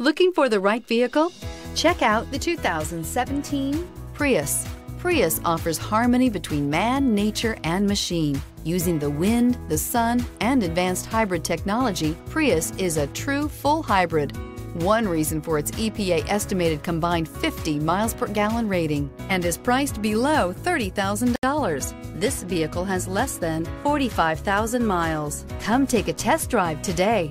Looking for the right vehicle? Check out the 2017 Prius. Prius offers harmony between man, nature, and machine. Using the wind, the sun, and advanced hybrid technology, Prius is a true full hybrid. One reason for its EPA estimated combined 50 miles per gallon rating and is priced below $30,000. This vehicle has less than 45,000 miles. Come take a test drive today.